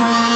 try.